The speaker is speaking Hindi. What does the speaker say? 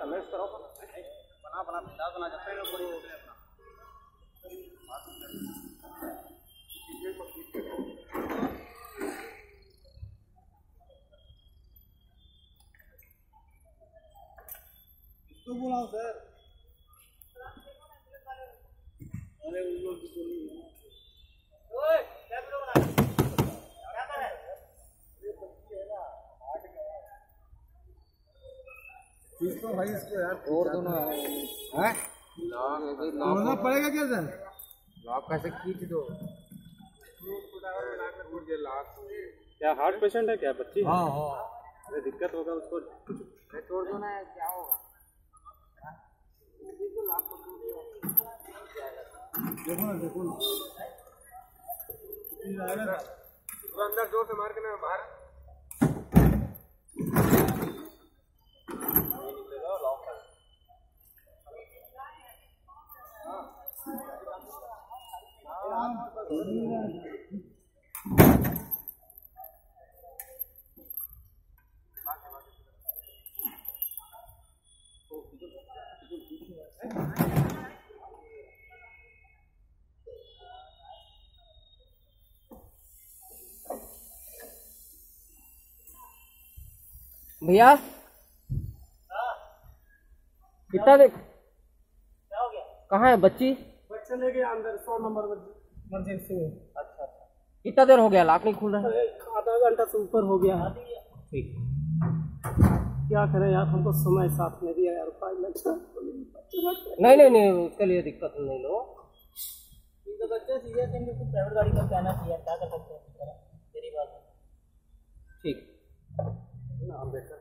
समय करो बना बना पिता बना जब तक कोई हो गया इसको बुलाओ सर अरे उन लोग की ओए क्या करो क्या कर रहा है इसको भाई इसको यार। और दोनों हैं? लॉक तोड़ना पड़ेगा क्या सर? लॉक कैसे खींच दो? क्या हार्ट पेशेंट है क्या बच्ची? हाँ हाँ। अरे दिक्कत होगा उसको। तोड़ दो ना क्या होगा? देखो ना देखो ना। अंदर ज़ोर से मार के ना बाहर। भैया? कितना देख? कहाँ है बच्ची? बच्चे ले गए अंदर सौ नंबर इमरजेंसी में अच्छा अच्छा। कितना देर हो गया लाख नहीं खुल रहा है। आधा घंटा से ऊपर हो गया। ठीक। क्या करें यार हमको समय साथ में दिया यार फाइव मिनट नहीं नहीं नहीं उसके लिए दिक्कत नहीं लो। तो बच्चे सीरियस हैं प्राइवेट गाड़ी का कहना चाहिए क्या कर सकते हैं? तेरी बात। ठीक। नाम देखकर